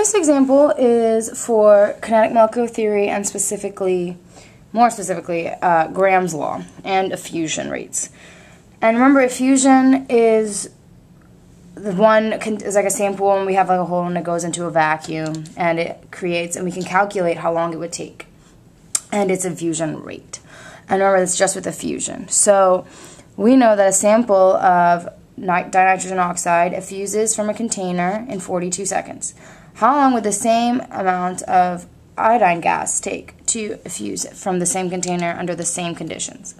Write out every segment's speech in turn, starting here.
This example is for kinetic molecular theory and specifically, more specifically, uh, Graham's law and effusion rates. And remember, effusion is the one is like a sample and we have like a hole and it goes into a vacuum and it creates and we can calculate how long it would take. And its effusion rate. And remember it's just with effusion so we know that a sample of dinitrogen oxide effuses from a container in 42 seconds how long would the same amount of iodine gas take to effuse from the same container under the same conditions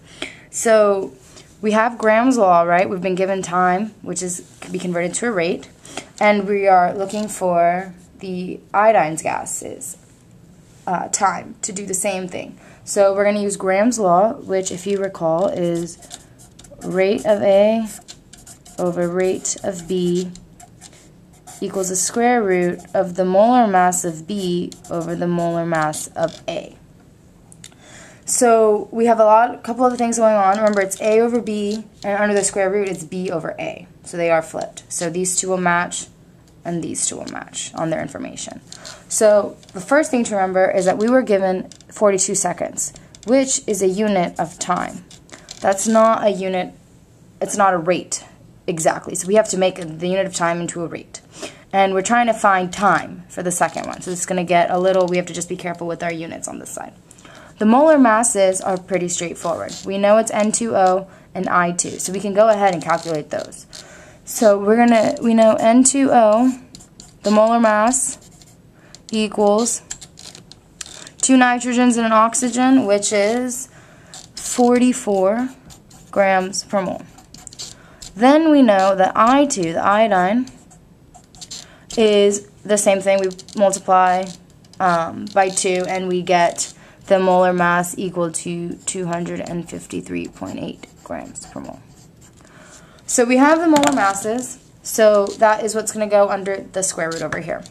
so we have Graham's law, right? We've been given time, which is can be converted to a rate, and we are looking for the iodine's gases uh, time to do the same thing. So we're going to use Graham's law, which, if you recall, is rate of A over rate of B equals the square root of the molar mass of B over the molar mass of A. So we have a lot, a couple other things going on. Remember, it's a over b, and under the square root, it's b over a. So they are flipped. So these two will match, and these two will match on their information. So the first thing to remember is that we were given 42 seconds, which is a unit of time. That's not a unit, it's not a rate exactly. So we have to make the unit of time into a rate. And we're trying to find time for the second one. So it's going to get a little, we have to just be careful with our units on this side. The molar masses are pretty straightforward. We know it's N2O and I2, so we can go ahead and calculate those. So we're going to, we know N2O, the molar mass, equals two nitrogens and an oxygen, which is 44 grams per mole. Then we know that I2, the iodine, is the same thing. We multiply um, by 2 and we get the molar mass equal to 253.8 grams per mole. So we have the molar masses, so that is what's going to go under the square root over here.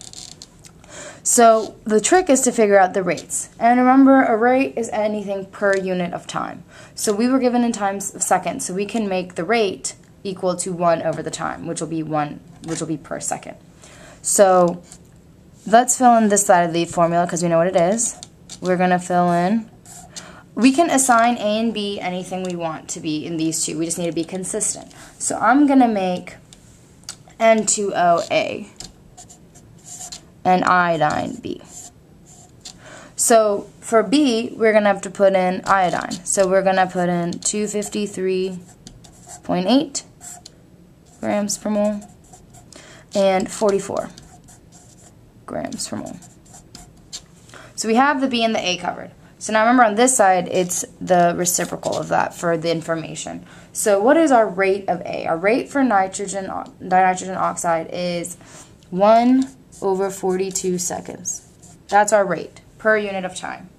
So the trick is to figure out the rates. And remember, a rate is anything per unit of time. So we were given in times of seconds, so we can make the rate equal to 1 over the time, which will be 1, which will be per second. So let's fill in this side of the formula because we know what it is we're going to fill in. We can assign A and B anything we want to be in these two. We just need to be consistent. So I'm going to make N2OA and iodine B. So for B, we're going to have to put in iodine. So we're going to put in 253.8 grams per mole and 44 grams per mole. So we have the B and the A covered. So now remember on this side, it's the reciprocal of that for the information. So what is our rate of A? Our rate for nitrogen, dinitrogen oxide is 1 over 42 seconds. That's our rate per unit of time.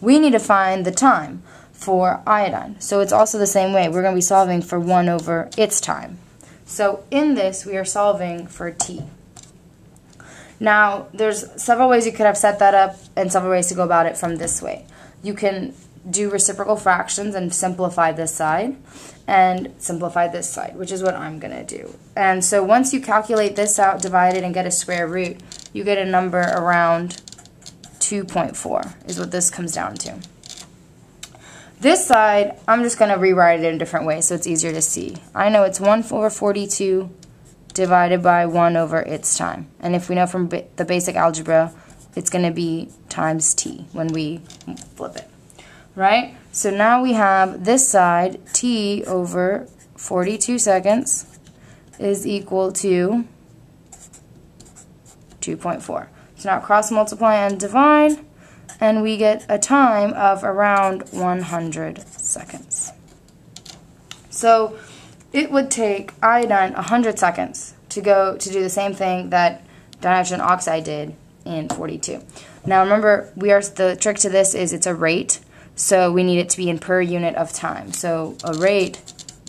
We need to find the time for iodine. So it's also the same way. We're going to be solving for 1 over its time. So in this, we are solving for T. Now, there's several ways you could have set that up and several ways to go about it from this way. You can do reciprocal fractions and simplify this side and simplify this side, which is what I'm going to do. And so once you calculate this out, divide it, and get a square root, you get a number around 2.4 is what this comes down to. This side, I'm just going to rewrite it in a different way so it's easier to see. I know it's 1 over 42 divided by 1 over its time. And if we know from the basic algebra, it's going to be times t when we flip it. Right? So now we have this side, t over 42 seconds is equal to 2.4. So now cross multiply and divide, and we get a time of around 100 seconds. So it would take iodine 100 seconds to go to do the same thing that dinitrogen oxide did in 42. Now remember, we are the trick to this is it's a rate, so we need it to be in per unit of time. So a rate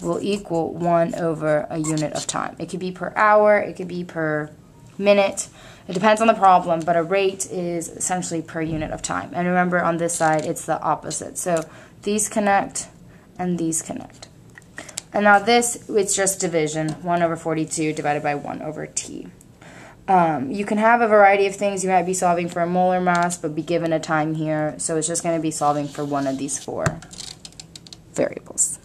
will equal 1 over a unit of time. It could be per hour, it could be per minute. It depends on the problem, but a rate is essentially per unit of time. And remember on this side, it's the opposite. So these connect and these connect. And now this, it's just division, 1 over 42 divided by 1 over t. Um, you can have a variety of things. You might be solving for a molar mass, but be given a time here. So it's just going to be solving for one of these four variables.